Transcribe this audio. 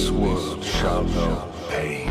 this world shall know pain.